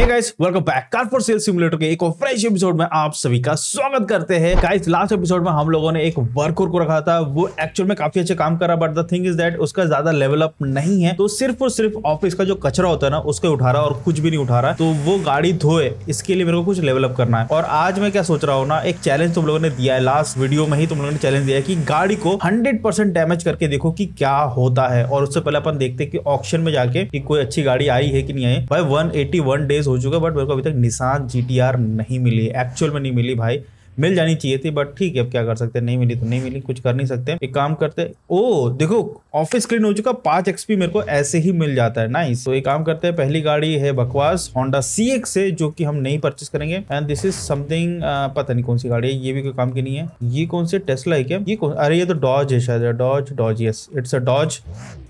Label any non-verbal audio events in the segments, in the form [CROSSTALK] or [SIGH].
Hey guys welcome back car for sale simulator के एक और फ्रेश एपिसोड में आप सभी का स्वागत करते हैं। गाइस लास्ट एपिसोड में हम लोगों ने एक वर्कर को रखा था। वो एक्चुअल में काफ़ी अच्छे काम कर रहा but the thing is that उसका ज़्यादा लेवल अप नहीं है। तो सिर्फ़ और सिर्फ़ ऑफ़िस का जो कचरा होता है ना, उसको उठा रहा और कुछ भी नहीं उठा रहा। तो वो गाड़ी धोए, इसके लिए मेरे को कुछ लेवल अप करना है। और आज मैं क्या सोच रहा हूँ ना, एक चैलेंज तुम लोगों ने दिया है। लास्ट वीडियो में ही तुम लोगों ने चैलेंज दिया है कि गाड़ी को हंड्रेड डैमेज करके देखो कि क्या होता है। और उससे पहले अपन देखते हैं कि ऑप्शन में जाके कि कोई अच्छी गाड़ी आई है कि नहीं आई। भाई वन डेज़ हो चुका बट मेरे को अभी तक निशान जी नहीं मिली। एक्चुअल में नहीं मिली भाई। मिल जानी चाहिए थी बट ठीक है, अब क्या कर सकते हैं? नहीं मिली तो नहीं मिली, कुछ कर नहीं सकते। एक काम करते ओ, देखो ऑफ़िस स्क्रीन हो चुका, पाँच एक्सपी मेरे को ऐसे ही मिल जाता है। नाइस तो एक काम करते हैं, पहली गाड़ी है बकवास होंडा सी एक्स से जो कि हम नहीं परचेस करेंगे। एंड दिस इज़ समथिंग पता नहीं कौन सी गाड़ी है, ये भी कोई काम की नहीं है। ये कौन से टेस्ला है क्या? ये कौन, अरे, ये तो डॉज है शायद dodge dodge yes it's a dodge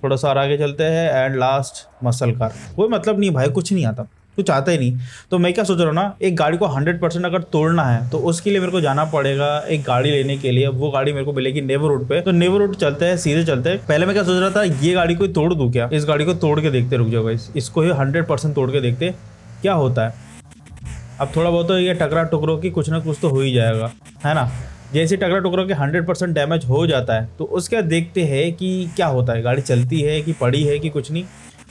थोड़ा सा आगे चलते हैं एंड लास्ट मसल कार कोई मतलब नहीं भाई, कुछ नहीं आता। तू चाहता ही नहीं। तो मैं क्या सोच रहा हूँ ना एक गाड़ी को हंड्रेड परसेंट अगर तोड़ना है तो उसके लिए मेरे को जाना पड़ेगा एक गाड़ी लेने के लिए। वो गाड़ी मेरे को मिलेगी नेवर रोड पे। तो नेवर रोड चलते हैं सीधे चलते हैं। पहले मैं क्या सोच रहा था ये गाड़ी को तोड़ दू क्या? इस गाड़ी को तोड़ के देखते रुक जाओ इस, इसको ही हंड्रेड तोड़ के देखते क्या होता है। अब थोड़ा बहुत तो ये टकरा टुकरो की कुछ ना कुछ तो हो ही जाएगा है ना? जैसे टकरा टुकरा के हंड्रेड परसेंट डैमेज हो जाता है तो उसके देखते हैं कि क्या होता है। गाड़ी चलती है कि पड़ी है कि कुछ नहीं?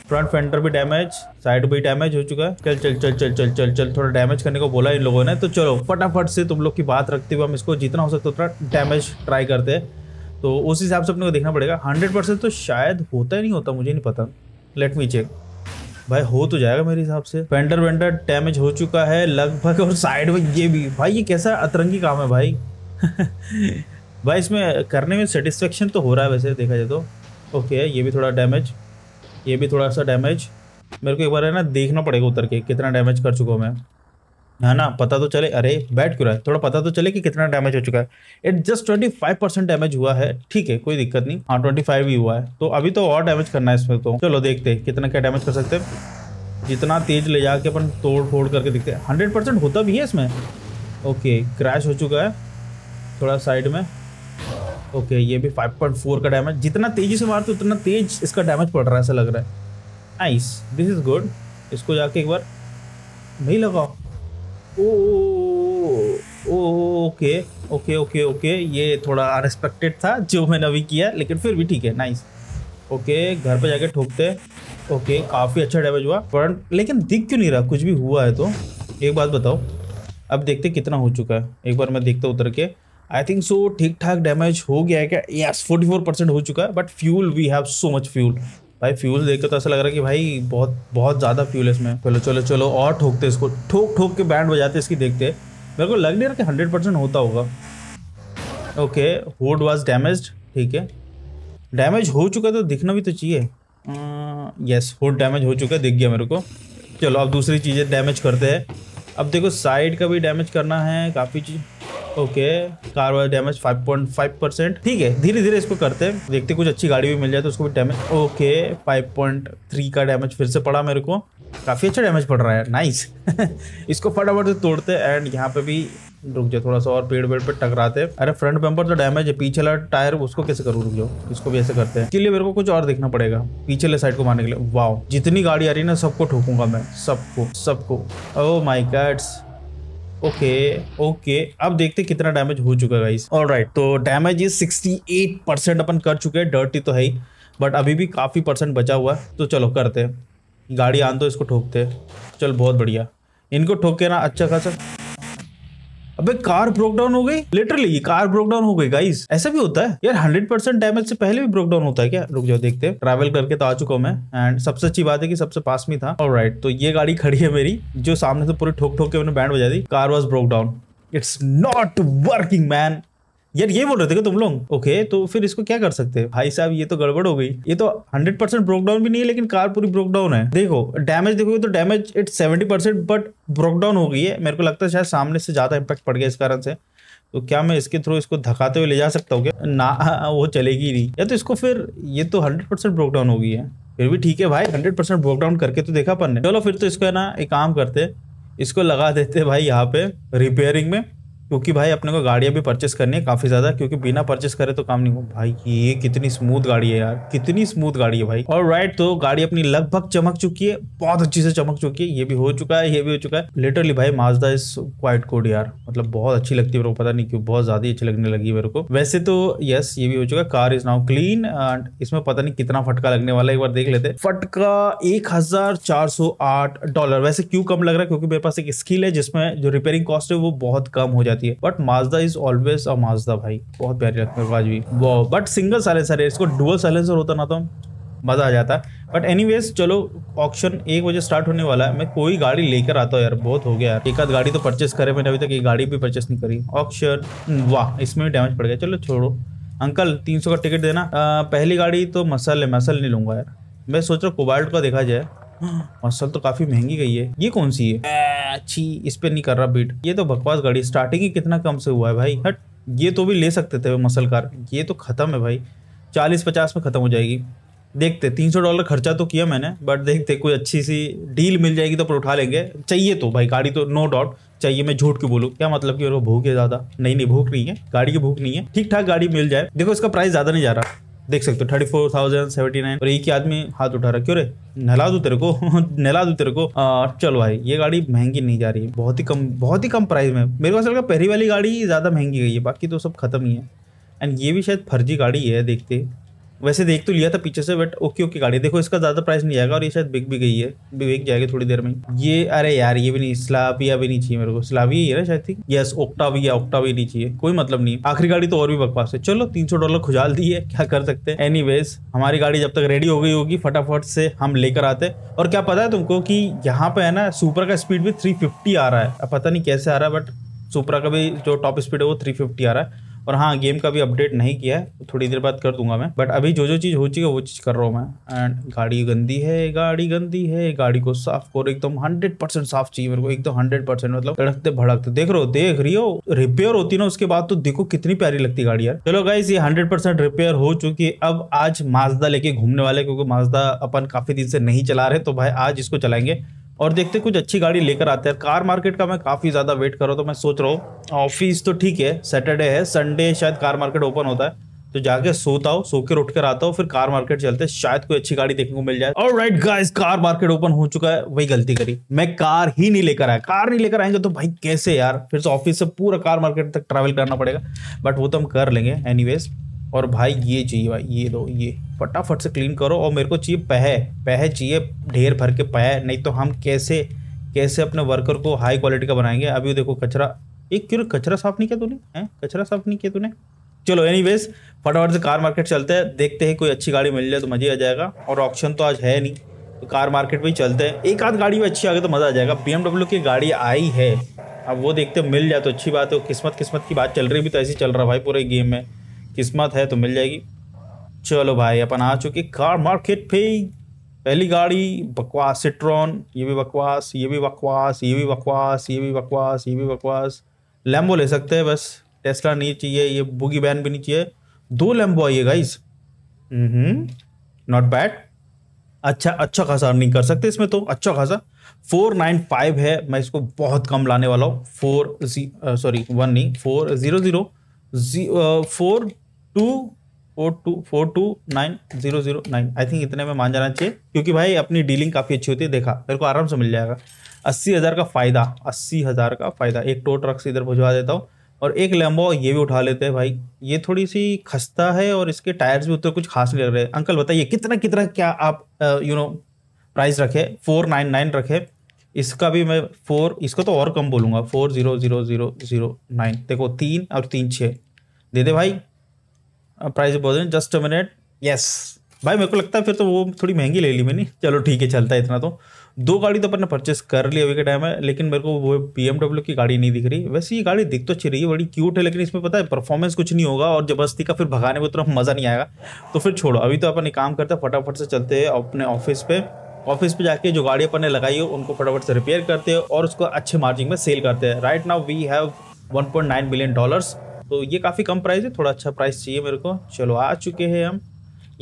फ्रंट फेंडर भी डैमेज साइड भी डैमेज हो चुका है। चल चल चल चल चल चल चल, थोड़ा डैमेज करने को बोला इन लोगों ने। तो चलो, फटाफट से तुम लोग की बात रखते हुए हम इसको जितना हो सकता उतना डैमेज ट्राई करते हैं। तो उस हिसाब से अपने को देखना पड़ेगा। हंड्रेड परसेंट तो शायद होता ही नहीं होता, मुझे नहीं पता। लेट मी चेक भाई, हो तो जाएगा मेरे हिसाब से। फेंडर वेंडर डैमेज हो चुका है लगभग, और साइड में ये भी। भाई, ये कैसा अतरंगी काम है भाई। [LAUGHS] भाई, इसमें करने में सेटिस्फेक्शन तो हो रहा है वैसे, देखा जाए तो। ओके ये भी थोड़ा डैमेज ये भी थोड़ा सा डैमेज मेरे को एक बार है ना, देखना पड़ेगा उतर के कितना डैमेज कर चुका हूँ मैं। है ना, पता तो चले, अरे, बैठ क्यों रहा है? थोड़ा पता तो चले कि कितना डैमेज हो चुका है। It just twenty five percent damage हुआ है। ठीक है, कोई दिक्कत नहीं। हाँ ट्वेंटी फाइव ही हुआ है। तो अभी तो और डैमेज करना है इसमें तो। चलो देखते हैं कितना क्या डैमेज कर सकते हैं। जितना तेज ले जाके अपन तोड़ फोड़ करके देखते हैं। हंड्रेड परसेंट होता भी है इसमें। ओके क्रैश हो चुका है। थोड़ा साइड में। ओके ये भी 5.4 का डैमेज जितना तेज़ी से मारते उतना तेज इसका डैमेज पड़ रहा है, ऐसा लग रहा है। नाइस दिस इज़ गुड इसको जाके एक बार नहीं लगाओ। Oh okay okay okay okay ये थोड़ा अनएक्सपेक्टेड था, जो मैंने अभी किया, लेकिन फिर भी ठीक है। नाइस ओके घर पे जाके ठोकते ओके काफ़ी अच्छा डैमेज हुआ। फ्रंट लेकिन दिख क्यों नहीं रहा? कुछ भी हुआ है तो। एक बात बताओ। अब देखते कितना हो चुका है। एक बार मैं देखता उतर के। आई थिंक सो ठीक ठाक डैमेज हो गया है क्या? यस फोर्टी फोर परसेंट हो चुका है but fuel we have so much fuel भाई फ्यूल देख के तो ऐसा लग रहा है कि भाई, बहुत बहुत ज़्यादा फ्यूल है इसमें। चलो चलो चलो, और ठोकते इसको। ठोक ठोक के बैंड बजाते इसकी, देखते मेरे को लग नहीं रहा कि हंड्रेड परसेंट होता होगा। ओके हुड वॉज़ डैमेज ठीक है। डैमेज हो चुका तो दिखना भी तो चाहिए। यस हुड डैमेज हो चुका दिख गया मेरे को। चलो, अब दूसरी चीज़ें डैमेज करते हैं। अब देखो साइड का भी डैमेज करना है, काफ़ी चीज़ ओके, कार वाला डैमेज 5.5 परसेंट ठीक है धीरे धीरे इसको करते हैं। देखते कुछ अच्छी गाड़ी भी मिल जाए तो उसको भी डैमेज ओके 5.3 का डैमेज फिर से पड़ा मेरे को। काफ़ी अच्छा डैमेज पड़ रहा है नाइस [LAUGHS] इसको फटाफट से तोड़ते एंड यहाँ पे भी रुक जाओ, थोड़ा सा और पेड़ पेड़ पे टकराते अरे फ्रंट बम्पर तो डैमेज है, पीछे वाला टायर उसको कैसे करूँ? रुक जाओ, इसको भी ऐसे करते हैं। इसके लिए मेरे को कुछ और देखना पड़ेगा, पीछे वाले साइड को मारने के लिए। वाओ जितनी गाड़ी आ रही है ना, सबको ठोकूँगा मैं, सबको सबको। ओ माई गैड्स ओके ओके अब देखते कितना डैमेज हो चुका है ऑल राइट तो डैमेज इज़ 68 परसेंट अपन कर चुके हैं. डर्टी तो है ही बट अभी भी काफ़ी परसेंट बचा हुआ है। तो चलो करते हैं। गाड़ी आन तो इसको ठोकते चल, बहुत बढ़िया। इनको ठोक के ना अच्छा खासा अबे कार ब्रोक डाउन हो गई? लिटरली कार ब्रोक डाउन हो गई गाइस ऐसा भी होता है? यार हंड्रेड परसेंट डैमेज से पहले भी ब्रोक डाउन होता है क्या? रुक जाओ, देखते हैं। ट्रैवल करके तो आ चुका हूँ मैं। एंड सबसे अच्छी बात है कि सबसे पास में था। और राइट तो ये गाड़ी खड़ी है मेरी, जो सामने से पूरी ठोक ठोक के मैंने बैंड बजा दी। Car was broke down it's not working man यार ये बोल रहे थे तुम लोग ओके तो फिर इसको क्या कर सकते? हैं भाई साहब, ये तो गड़बड़ हो गई। ये तो हंड्रेड परसेंट ब्रोकडाउन भी नहीं है, लेकिन कार पूरी ब्रोकडाउन है। देखो डैमेज देखोगे तो damage it seventy percent but breakdown हो गई है। मेरे को लगता है शायद सामने से ज़्यादा इम्पैक्ट पड़ गया इस कारण से। तो क्या मैं इसके थ्रू इसको धकाते हुए ले जा सकता हूँ क्या? ना, वो चलेगी नहीं। या तो इसको फिर, ये तो हंड्रेड परसेंट ब्रोकडाउन हो गई है। फिर भी ठीक है भाई हंड्रेड परसेंट ब्रोकडाउन करके तो देखा ने। चलो फिर तो इसको है ना, एक काम करते, इसको लगा देते भाई यहाँ पे रिपेयरिंग में। क्योंकि भाई अपने को गाड़ियाँ भी परचेस करनी है काफ़ी ज़्यादा, क्योंकि बिना परचेस करे तो काम नहीं हो। भाई, ये कितनी स्मूथ गाड़ी है यार। कितनी स्मूथ गाड़ी है भाई। और राइट तो गाड़ी अपनी लगभग चमक चुकी है, बहुत अच्छी से चमक चुकी है। ये भी हो चुका है, ये भी हो चुका है। लिटरली भाई माजदा इज़ क्वाइट कोड यार। मतलब बहुत अच्छी लगती है मेरे को, पता नहीं क्यों, बहुत ज़्यादा अच्छी लगने लगी मेरे को। वैसे तो यस ये भी हो चुका है। Car is now clean and इसमें पता नहीं कितना फटका लगने वाला है, एक बार देख लेते फटका एक हज़ार चार सौ आठ डॉलर वैसे क्यों कम लग रहा है? क्योंकि मेरे पास एक स्किल है जिसमें जो रिपेयरिंग कॉस्ट है वो बहुत कम हो जाती है। But Mazda is always a Mazda भाई बहुत प्यारी लगती है आज भी। वो बट सिंगल साइलेंसर है इसको डुअल साइलेंसर होता ना तो मज़ा आ जाता। बट एनीवेज चलो ऑप्शन एक बजे स्टार्ट होने वाला है। मैं कोई गाड़ी लेकर आता हूँ यार बहुत हो गया यार। एक आध गाड़ी तो परचेस करे मैंने अभी तक एक गाड़ी भी परचेस नहीं करी। ऑप्शन वाह इसमें भी डैमेज पड़ गया। चलो छोड़ो। अंकल तीन सौ का टिकट देना। आ, पहली गाड़ी तो मसल है मसल नहीं लूँगा यार। मैं सोच रहा हूँ कोबाल्ट का देखा जाए। मसल तो काफ़ी महँगी गई है। ये कौन सी है? अच्छी इस पे नहीं कर रहा बीट ये तो बकवास गाड़ी स्टार्टिंग ही कितना कम से हुआ है भाई? हट, ये तो भी ले सकते थे मसल कार ये तो खत्म है भाई। चालीस पचास में खत्म हो जाएगी। देखते, तीन सौ डॉलर खर्चा तो किया मैंने बट देखते, कोई अच्छी सी डील मिल जाएगी तो पर उठा लेंगे। चाहिए तो भाई, गाड़ी तो नो डाउट चाहिए। मैं झूठ क्यों बोलूँ? क्या मतलब कि को भूख है ज़्यादा? नहीं नहीं, भूख नहीं है। गाड़ी की भूख नहीं है। ठीक ठाक गाड़ी मिल जाए। देखो, इसका प्राइस ज़्यादा नहीं जा रहा। देख सकते हो, thirty four thousand seventy nine. और एक ही आदमी हाथ उठा रहा क्यों रे? नहला दू तेरे को? [LAUGHS] नहला दू तेरे को? चल भाई, ये गाड़ी महँगी नहीं जा रही है बहुत ही कम, बहुत ही कम प्राइस में। मेरे लगा पहली वाली गाड़ी ज़्यादा महँगी गई है, बाकी तो सब खत्म ही है। एंड ये भी शायद फर्जी गाड़ी है, देखते। वैसे देख तो लिया था पीछे से बट ओके ओके गाड़ी। देखो, इसका ज़्यादा प्राइस नहीं आएगा और ये शायद बिक भी गई है। बिक जाएगी थोड़ी देर में ये, अरे यार, ये भी नहीं स्लाविया भी नहीं चाहिए मेरे को। स्लाविया ही है ना शायद थी यस ओक्टाविया ओक्टाविया नहीं चाहिए। कोई मतलब नहीं। आखिरी गाड़ी तो और भी बकवास है। चलो, तीन सौ डॉलर खुजाल दी है, क्या कर सकते हैं? एनी हमारी गाड़ी जब तक रेडी हो गई होगी, फटाफट से हम लेकर आते और क्या पता है तुमको कि यहाँ पे है ना सुपर का स्पीड भी थ्री आ रहा है। अब पता नहीं कैसे आ रहा है बट सुपरा का भी जो टॉप स्पीड है वो थ्री आ रहा है। और हाँ गेम का भी अपडेट नहीं किया है, थोड़ी देर बाद कर दूँगा मैं। बट अभी जो जो चीज़ हो चुकी है, वो चीज़ कर रहा हूँ मैं। एंड गाड़ी गंदी है, गाड़ी गंदी है, गाड़ी को साफ़ करो, एकदम हंड्रेड परसेंट साफ़ चाहिए मेरे को, एकदम हंड्रेड परसेंट मतलब तड़कते भड़कते। देख रहे हो, देख रही हो रिपेयर होती ना, उसके बाद तो देखो कितनी प्यारी लगती गाड़ी यार। चलो गाइस ये हंड्रेड परसेंट रिपेयर हो चुकी है। अब आज माजदा लेके घूमने वाले क्योंकि माजदा अपन काफ़ी दिन से नहीं चला रहे तो भाई आज इसको चलाएँगे। और देखते कुछ अच्छी गाड़ी लेकर आते हैं। कार मार्केट का मैं काफ़ी ज़्यादा वेट कर रहा हूँ तो मैं सोच रहा हूँ। ऑफ़िस तो ठीक है सैटरडे है संडे शायद कार मार्केट ओपन होता है। तो जाके सोता हो, सो के उठ कर आता हो, फिर कार मार्केट चलते शायद कोई अच्छी गाड़ी देखने को मिल जाए। और right guys car market open हो चुका है, वही गलती करी। मैं कार ही नहीं लेकर आया। कार नहीं लेकर आएँगे तो भाई कैसे यार? फिर से ऑफ़िस से पूरा कार मार्केट तक ट्रैवल करना पड़ेगा। बट वो तो हम कर लेंगे एनीवेज और भाई ये चाहिए भाई, ये दो ये। फटाफट से क्लीन करो और मेरे को चाहिए पह। पह चाहिए ढेर भर के पह, नहीं तो हम कैसे कैसे अपने वर्कर को हाई क्वालिटी का बनाएँगे? अभी देखो कचरा। एक क्यों कचरा साफ़ नहीं किया तूने? हैं? कचरा साफ़ नहीं किया तूने? चलो एनीवेज फटाफट से कार मार्केट चलते हैं। देखते हैं कोई अच्छी गाड़ी मिल जाए तो मज़े आ जाएगा। और ऑप्शन तो आज है नहीं। तो कार मार्केट में ही चलते हैं। एक आध गाड़ी में अच्छी आ गई तो मज़ा आ जाएगा। बी की गाड़ी आई है। अब वो देखते मिल जाए तो अच्छी बात है। किस्मत किस्मत की बात चल रही भी तो ऐसे चल रहा भाई पूरे गेम में। किस्मत है तो मिल जाएगी। चलो भाई अपन आ चुके कार मार्केट पे। पहली गाड़ी बकवास सिट्रॉन ये भी बकवास ये भी बकवास ये भी बकवास ये भी बकवास ये भी बकवास। लैम्बो ले सकते हैं बस टेस्ला नहीं चाहिए ये बुगी बैन भी नहीं चाहिए। दो लैम्बो आइए गाइस नॉट बैड अच्छा अच्छा खासा अर्निंग कर सकते इसमें तो अच्छा खासा। फोर नाइन फाइव है मैं इसको बहुत कम लाने वाला हूँ। फोर सॉरी वन नहीं four zero zero four two four two four two nine zero zero nine I think इतने में मान जाना चाहिए, क्योंकि भाई अपनी डीलिंग काफ़ी अच्छी होती है, देखा मेरे को आराम से मिल जाएगा। अस्सी हज़ार का फ़ायदा, अस्सी हज़ार का फ़ायदा। एक टो ट्रक से इधर भिजवा देता हूँ, और एक लेम्बो ये भी उठा लेते हैं भाई। ये थोड़ी सी खस्ता है, और इसके टायर्स भी उतने कुछ खास नहीं लग रहे। अंकल, बताइए, कितना कितना क्या आप यू नो प्राइस रखे? फोर नाइन नाइन रखे। इसका भी मैं फोर इसको तो और कम बोलूँगा four zero zero zero zero nine देखो, तीन और तीन छः दे दे भाई। प्राइस बोल रहे जस्ट अ मिनट यस भाई, मेरे को लगता है फिर तो वो थोड़ी महँगी ले ली मैंने। चलो, ठीक है, चलता है इतना तो। दो गाड़ी तो अपन ने परचेस कर ली अभी के टाइम है लेकिन मेरे को वो बी की गाड़ी नहीं दिख रही। वैसे ये गाड़ी दिख तो अच्छी रही है बड़ी क्यूट है, लेकिन इसमें पता है परफॉर्मेंस कुछ नहीं होगा और ज़बरदस्ती का फिर भगाने में तरफ़ मज़ा नहीं आएगा। तो फिर छोड़ो, अभी तो अपन एक काम करते हैं, फटाफट से चलते हैं अपने ऑफ़िस पे। ऑफ़िस पे जाके जो गाड़ी अपन ने लगाई है उनको फटाफट से रिपेयर करते हैं और उसको अच्छे मार्जिन में सेल करते हैं। Right now we have 1.9 million dollars तो ये काफ़ी कम प्राइस है थोड़ा अच्छा प्राइस चाहिए मेरे को। चलो आ चुके हैं हम।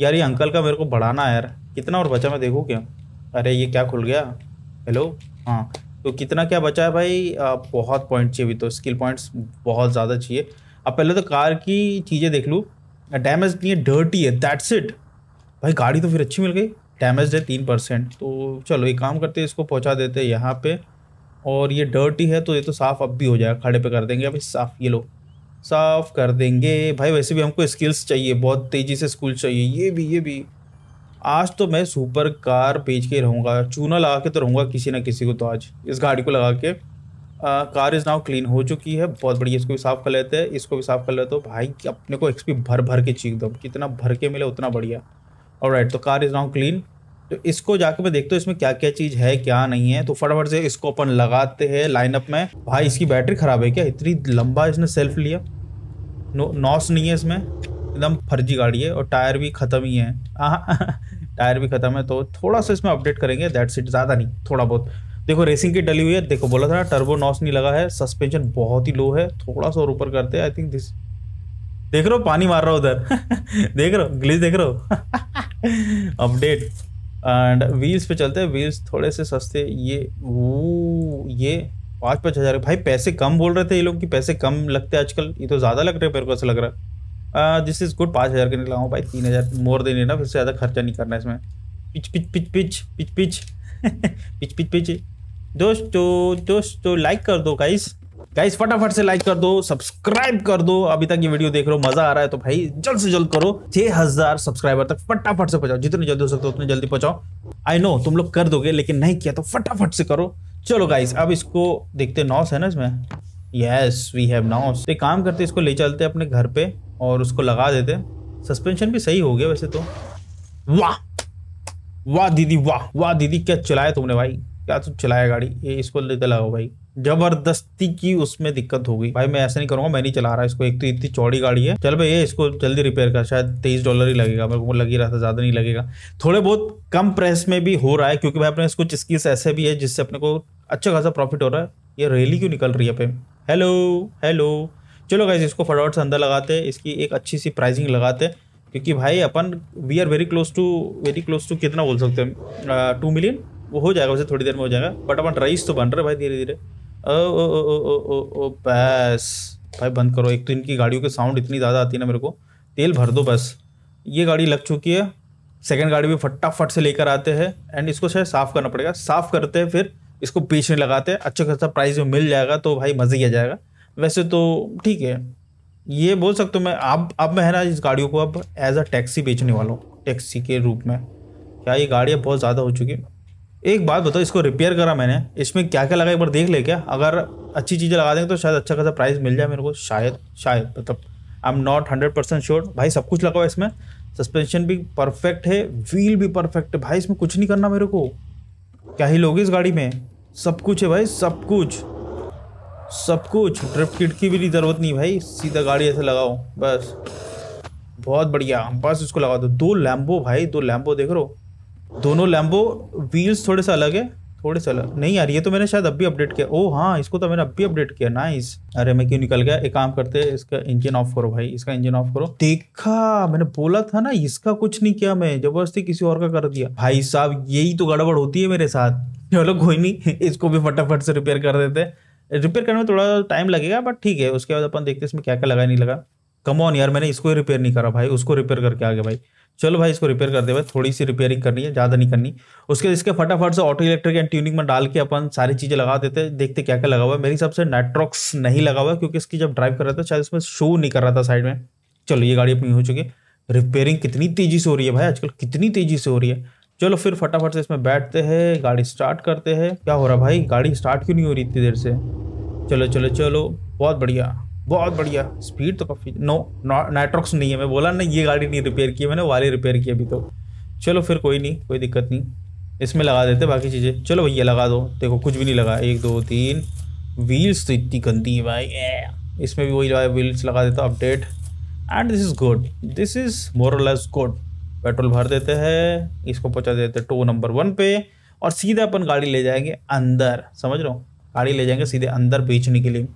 यार ये अंकल का मेरे को बढ़ाना है यार। कितना और बचा मैं देखूँ क्या? अरे ये क्या खुल गया? हेलो हाँ तो कितना क्या बचा है भाई? आ, बहुत पॉइंट चाहिए अभी तो। स्किल पॉइंट्स बहुत ज़्यादा चाहिए। अब पहले तो कार की चीज़ें देख लूँ। डैमेज नहीं है डर्टी है दैट्स इट भाई गाड़ी तो फिर अच्छी मिल गई। डैमेज है तीन परसेंट तो चलो एक काम करते हैं इसको पहुँचा देते हैं यहाँ पे। और ये डर्टी है तो ये तो साफ़ अब भी हो जाएगा। खड़े पे कर देंगे अभी साफ़ ये लो। साफ़ कर देंगे। भाई वैसे भी हमको स्किल्स चाहिए बहुत तेज़ी से स्कूल चाहिए। ये भी ये भी। आज तो मैं सुपर कार बेच के रहूँगा। चूना लगा के तो रहूँगा किसी ना किसी को तो आज इस गाड़ी को लगा के। आ, कार इज़ नाउ क्लीन हो चुकी है। बहुत बढ़िया इसको भी साफ़ कर लेते हैं। इसको भी साफ़ कर लेते हो। भाई अपने को एक्सपी भर भर के चीख दो कितना भर के मिले उतना बढ़िया। और राइट तो कार इज़ नाउ क्लीन तो इसको जाके मैं देखता हूँ इसमें क्या क्या चीज़ है, क्या नहीं है। तो फटाफट से इसको अपन लगाते हैं लाइनअप में। भाई, इसकी बैटरी ख़राब है क्या? इतनी लंबा इसने सेल्फ लिया। नो नॉस नहीं है इसमें। एकदम फर्जी गाड़ी है और टायर भी ख़त्म ही है। [LAUGHS] टायर भी ख़त्म है तो थोड़ा सा इसमें अपडेट करेंगे। दैट्स इट ज़्यादा नहीं, थोड़ा बहुत। देखो रेसिंग की डली हुई है। देखो, बोला था ना टर्बो नॉस नहीं लगा है। सस्पेंशन बहुत ही लो है। थोड़ा सा और ऊपर करते हैं। आई थिंक दिस देख रहे हो पानी मार रहा हो उधर। देख रहे हो ग्लिच देख रहे हो। अपडेट एंड व्हील्स पे चलते हैं व्हील्स थोड़े से सस्ते। ये वो ये पाँच पाँच हज़ार भाई पैसे कम बोल रहे थे ये लोग कि पैसे कम लगते हैं आजकल। ये तो ज़्यादा लग रहे हैं मेरे को ऐसा लग रहा है। दिस इज़ गुड पाँच हज़ार के निकला हूँ भाई तीन हज़ार मोर देने ना फिर से ज़्यादा खर्चा नहीं करना इसमें। Pitch pitch pitch pitch pitch pitch. [LAUGHS] Pitch pitch pitch. दोस्तों दोस्तों लाइक कर दो गाइस गाइस फटाफट से लाइक कर दो सब्सक्राइब कर दो। अभी तक ये वीडियो देख रहे हो, मज़ा आ रहा है तो भाई जल्द से जल्द करो। छह हज़ार सब्सक्राइबर तक फटाफट से पहुंचाओ। जितनी जल्दी हो सकते हो, उतनी जल्दी पहुंचाओ। आई नो तुम लोग कर दोगे, लेकिन नहीं किया तो फटाफट से करो। चलो गाइस अब इसको देखते नॉस है ना इसमें? Yes we have NOS. एक काम करते इसको ले चलते अपने घर पे और उसको लगा देते सस्पेंशन भी सही हो गया वैसे तो। वाह! वाह दीदी, वाह! वाह दीदी, क्या चलाया तुमने भाई? क्या तू चलाया गाड़ी? ये इसको लेते लगाओ भाई। ज़बरदस्ती की उसमें दिक्कत हो गई। भाई, मैं ऐसा नहीं करूँगा, मैं नहीं चला रहा, इसको एक तो इतनी चौड़ी गाड़ी है। चल भाई, ये इसको जल्दी रिपेयर कर, शायद तेईस डॉलर ही लगेगा, मेरे को लग ही रहा था ज़्यादा नहीं लगेगा। थोड़े बहुत कम प्राइस में भी हो रहा है, क्योंकि भाई अपने कुछ स्किल्स ऐसे भी है जिससे अपने को अच्छा खासा प्रॉफिट हो रहा है। ये रैली क्यों निकल रही है पे हेलो हेलो चलो गाइज़ इसको फटाफट से अंदर लगाते इसकी एक अच्छी सी प्राइसिंग लगाते क्योंकि भाई अपन we are very close to very close to कितना बोल सकते हैं? टू मिलियन वो हो जाएगा, वैसे थोड़ी देर में हो जाएगा बट अपन रईस तो बन रहे भाई धीरे धीरे ओ ओ ओ ओ ओ ओ ओ, बस। भाई, बंद करो। एक तो इनकी गाड़ियों के साउंड इतनी ज़्यादा आती है ना मेरे को। तेल भर दो बस। ये गाड़ी लग चुकी है। सेकंड गाड़ी भी फटाफट से लेकर आते हैं। एंड इसको शायद साफ़ करना पड़ेगा। साफ़ करते हैं, फिर इसको पीछे लगाते हैं। अच्छा खासा प्राइस में मिल जाएगा तो भाई मज़े ही आ जाएगा। वैसे तो ठीक है। ये बोल सकते हो मैं, अब अब मैं है ना इस गाड़ियों को अब एज अ टैक्सी बेचने वाला हूँ। टैक्सी के रूप में। क्या ये गाड़ियाँ बहुत ज़्यादा हो चुकी है? एक बात बताओ, इसको रिपेयर करा मैंने। इसमें क्या क्या लगा एक बार देख ले क्या? अगर अच्छी चीज़ें लगा देंगे तो शायद अच्छा खासा प्राइस मिल जाए मेरे को। शायद शायद मतलब I am not hundred percent sure भाई, सब कुछ लगा हुआ इसमें। सस्पेंशन भी परफेक्ट है व्हील भी परफेक्ट है। भाई, इसमें कुछ नहीं करना मेरे को। क्या ही लोगे इस गाड़ी में? सब कुछ है भाई, सब कुछ। सब कुछ। ड्रिफ्ट किट की भी ज़रूरत नहीं भाई। सीधा गाड़ी ऐसे लगाओ, बस। बहुत बढ़िया। बस इसको लगा दो। दो लैम्बो भाई, दो लैम्बो देख रो दोनों लैम्बो व्हील्स थोड़े से अलग है, थोड़े से अलग। नहीं यार, ये तो मैंने शायद अभी अपडेट किया। ओ हाँ इसको तो मैंने अभी अपडेट किया। नाइस अरे मैं क्यों निकल गया? एक काम करते इसका इंजन ऑफ़ करो भाई, इसका इंजन ऑफ़ करो। देखा, मैंने बोला था ना, इसका कुछ नहीं किया मैं, ज़बरदस्ती किसी और का कर दिया। भाई साहब, यही तो गड़बड़ होती है मेरे साथ। चलो कोई नहीं, इसको भी फटाफट से रिपेयर कर देते रिपेयर करने में थोड़ा टाइम लगेगा बट ठीक है, उसके बाद अपन देखते इसमें क्या क्या लगा, नहीं लगा। कम ऑन यार, मैंने इसको ही रिपेयर नहीं करा भाई, उसको रिपेयर करके आ गया भाई। चलो भाई, इसको रिपेयर कर दे भाई थोड़ी सी रिपेयरिंग करनी है, ज़्यादा नहीं करनी। उसके इसके फटाफट से ऑटो इलेक्ट्रिक एंड ट्यूनिंग में डाल के अपन सारी चीज़ें लगा देते, देखते क्या क्या लगा हुआ है। मेरी हिसाब से नेटवर्क्स नहीं लगा हुआ है, क्योंकि इसकी जब ड्राइव कर रहा था, शायद इसमें शो नहीं कर रहा था साइड में। चलो, ये गाड़ी अपनी हो चुकी है। रिपेयरिंग कितनी तेज़ी से हो रही है भाई, आजकल कितनी तेज़ी से हो रही है। चलो फिर फटाफट से इसमें बैठते हैं, गाड़ी स्टार्ट करते हैं। क्या हो रहा भाई? गाड़ी स्टार्ट क्यों नहीं हो रही इतनी देर से? चलो चलो चलो, बहुत बढ़िया। बहुत बढ़िया। स्पीड तो काफ़ी नो नाइट्रॉक्स नहीं है। मैं बोला ना ये गाड़ी नहीं रिपेयर की मैंने वाली रिपेयर की अभी तो। चलो फिर कोई नहीं, कोई दिक्कत नहीं। इसमें लगा देते बाकी चीज़ें। चलो भैया, लगा दो। देखो, कुछ भी नहीं लगा। एक, दो, तीन। व्हील्स तो इतनी गंदी है भाई। इसमें भी वही व्हील्स लगा देता update and this is good this is more less good petrol भर देते हैं। इसको पहुँचा देते टो नंबर वन पे। और सीधा अपन गाड़ी ले जाएँगे अंदर। समझ रहे हो? गाड़ी ले जाएँगे सीधे अंदर बेचने के लिए।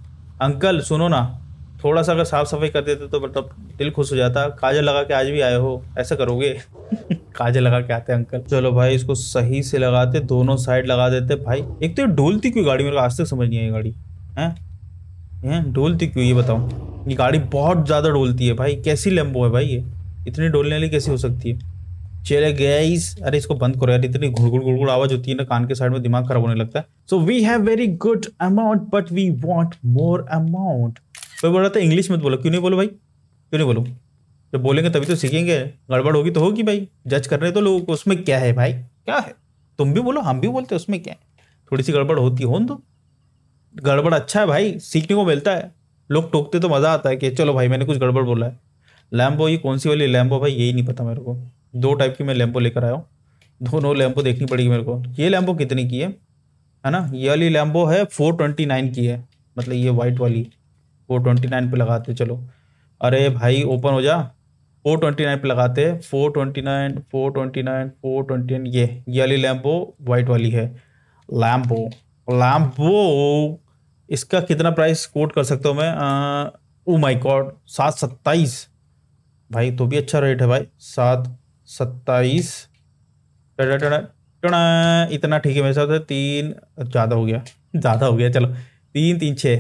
अंकल, सुनो ना। थोड़ा सा अगर साफ़ सफ़ाई कर देते तो मतलब दिल खुश हो जाता। काजल लगा के आज भी आए हो ऐसा करोगे? [LAUGHS] काजल लगा के आते अंकल। चलो भाई इसको सही से लगाते दोनों साइड लगा देते। भाई एक तो ये डोलती क्यों गाड़ी? मेरे को आज तक समझ नहीं आई गाड़ी। है? डोलती क्यों? ये बताओ। ये गाड़ी बहुत ज़्यादा डोलती है भाई। कैसी लेम्बो है भाई ये? इतनी डोलने वाली कैसी हो सकती है? चले गैस अरे इसको बंद करो यार इतनी घुड़गुड़ घुड़गुड़ आवाज़ होती है ना कान के साइड में दिमाग खराब होने लगता है। So we have very good amount but we want more amount कोई बोल रहा था, इंग्लिश मत बोलो। क्यों नहीं बोलो भाई? क्यों नहीं बोलो? जब बोलेंगे तभी तो सीखेंगे। गड़बड़ होगी तो होगी भाई। जज कर रहे तो लोगों उसमें क्या है भाई? क्या है? तुम भी बोलो, हम भी बोलते उसमें क्या है? थोड़ी सी गड़बड़ होती हो तो। गड़बड़ अच्छा है भाई, सीखने को मिलता है। लोग टोकते तो मज़ा आता है कि चलो भाई, मैंने कुछ गड़बड़ बोला है। लैम्बो ये कौन सी वाली लैम्बो भाई? यही नहीं पता मेरे को। दो टाइप की मैं लैम्बो लेकर आया हूँ। दोनों लैम्बो देखनी पड़ेगी मेरे को। ये लैम्बो कितनी की है? है ना? ये वाली लैम्बो है फोर ट्वेंटी नाइन की है। मतलब ये वाइट वाली। फोर ट्वेंटी नाइन पर लगाते, चलो। अरे भाई, ओपन हो जा। फोर ट्वेंटी नाइन पर लगाते, four twenty nine, four twenty nine, four twenty nine, ये ये वाली लैम्बो वाइट वाली है। लैम्बो लैम्बो इसका कितना प्राइस कोट कर सकता हूँ मैं? ओ माई गॉड सात सत्ताईस। भाई तो भी अच्छा रेट है भाई। सात सत्ताईस। इतना ठीक है मेरे साथ, तीन, ज़्यादा हो गया। ज़्यादा हो गया, चलो। तीन तीन छः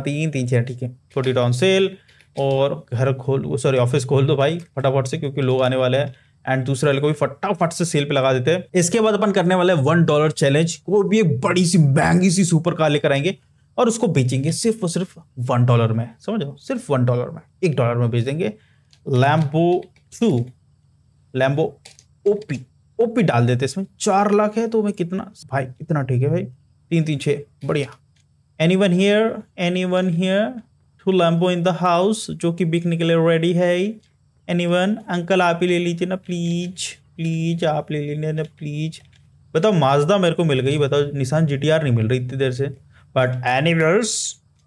तीन तीन छः ठीक है। फोर्टी टाउन सेल और घर खोल सॉरी ऑफ़िस खोल दो भाई, फटाफट से, क्योंकि लोग आने वाले हैं। एंड दूसरे वाले को भी फटाफट से सेल पे लगा देते हैं। इसके बाद अपन करने वाले वन डॉलर चैलेंज को भी एक बड़ी सी, महँगी सी सुपर कार लेकर आएँगे और उसको बेचेंगे सिर्फ़ और सिर्फ़ वन डॉलर में। समझो सिर्फ़ वन डॉलर में। एक डॉलर में बेच देंगे। Lambo to Lambo OP OP डाल देते इसमें। चार लाख है तो मैं कितना? भाई, इतना ठीक है भाई। तीन तीन छः बढ़िया। Anyone here anyone here two Lambo in the house जो कि बिकने के लिए रेडी है एनी वन अंकल आप ही ले लीजिए ना प्लीज़ प्लीज़ आप ले लीजिए ना प्लीज़ बताओ माजदा मेरे को मिल गई, बताओ निशान जी नहीं मिल रही इतनी देर से। बट एनीवेज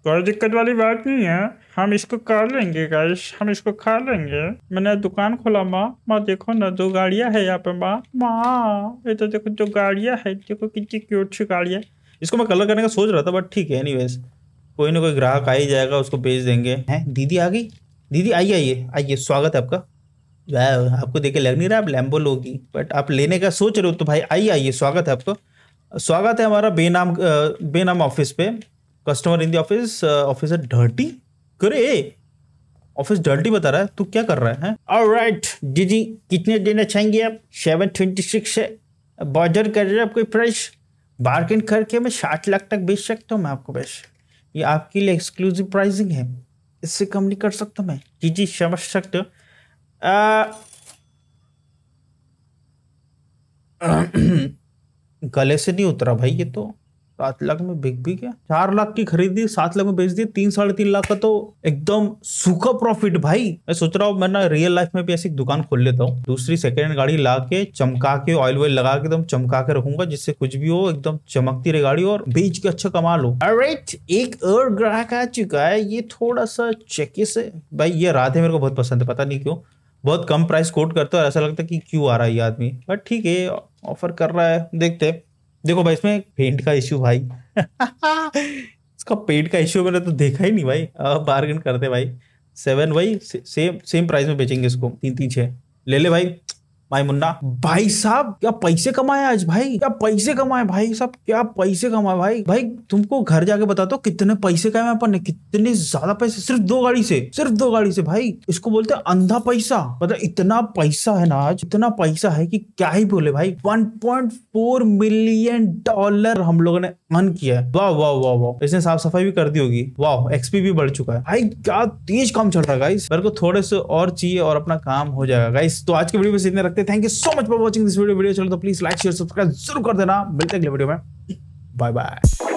कोई दिक्कत वाली बात नहीं है। हम इसको कर लेंगे गाइस हम इसको खा लेंगे। मैंने दुकान खोला, माँ। माँ, देखो ना, दो गाड़ियाँ है यहाँ पे, माँ। माँ ये तो देखो जो गाड़ियाँ है। देखो कितनी क्यूट सी गाड़ियाँ इसको मैं कलर करने का सोच रहा था बट ठीक है एनीवेज कोई ना कोई ग्राहक आ ही जाएगा, उसको बेच देंगे। हैं? दीदी आ गई? दीदी, आइए आइए आइए, स्वागत है आपका। आपको देखे लग नहीं रहा, आप लैम्बो लोगी बट आप लेने का सोच रहे हो तो भाई आइए आइए, स्वागत है आपका। स्वागत है हमारा बेनाम बेनाम ऑफ़िस पे। Customer in the office office है डर्टी करे ऑफ़िस डर्टी बता रहा है, तू क्या कर रहा है ऑलराइट जी जी कितने देना चाहेंगे आप? सेवन ट्वेंटी सिक्स है बॉर्डर कर रहे हैं आपको प्राइस बार्गेन करके मैं साठ लाख तक बेच सकता हूँ मैं आपको बेच ये आपके लिए एक्सक्लूसिव प्राइसिंग है। इससे कम नहीं कर सकता मैं। जी जी, समझ सकते हो। [CLEARS THROAT] गले से नहीं उतरा भाई ये तो। सात लाख में बिक भी गया। चार लाख की खरीदी, सात लाख में बेच दी, तीन, साढ़े तीन लाख का तो एकदम सूखा प्रॉफिट भाई। मैं सोच रहा हूँ, मैं ना रियल लाइफ में भी ऐसी दुकान खोल लेता हूँ। दूसरी सेकेंड गाड़ी ला के चमका के ऑयल वॉयल लगा के एकदम चमका के रखूँगा, जिससे कुछ भी हो, एकदम चमकती रहे गाड़ी और बेच के अच्छा कमा लो। राइट एक और ग्राहक आ चुका है, ये थोड़ा सा चेकी से। भाई, ये है मेरे को बहुत पसंद है, पता नहीं क्यों। बहुत कम प्राइस कोट करता है ऐसा लगता है कि क्यों आ रहा है ये आदमी। बट ठीक है ऑफ़र कर रहा है, देखते देखो भाई इसमें पेंट का इश्यू भाई। [LAUGHS] इसका पेंट का इश्यू मैंने तो देखा ही नहीं भाई। बार्गेन करते भाई। सेवन भाई सेम सेम प्राइस में बेचेंगे इसको। तीन तीन छः ले ले भाई। भाई मुन्ना। भाई साहब, क्या पैसे कमाए आज भाई? क्या पैसे कमाए? भाई साहब, क्या पैसे कमाए भाई? भाई, तुमको घर जाके बता दो, कितने पैसे कमाए अपन ने? कितने ज़्यादा पैसे? सिर्फ़ दो गाड़ी से। सिर्फ़ दो गाड़ी से भाई। इसको बोलते हैं अंधा पैसा। मतलब इतना पैसा है ना आज, इतना पैसा है कि क्या ही बोले भाई। 1.4 मिलियन डॉलर हम लोगों ने अर्न किया है। वाह वाह वाह वाह। इसने साफ़ सफ़ाई भी कर दी होगी। वाह एक्सपी भी बढ़ चुका है। भाई, क्या तेज काम चल रहा है गाइस मेरे को थोड़े से और चाहिए और अपना काम हो जाएगा गाइस तो आज के वीडियो में इतने रखते thank you so much for watching this video video चलो तो प्लीज़ लाइक शेयर सब्सक्राइब ज़रूर कर देना। मिलते अगले वीडियो में। Bye bye